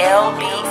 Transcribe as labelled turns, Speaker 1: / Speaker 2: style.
Speaker 1: LB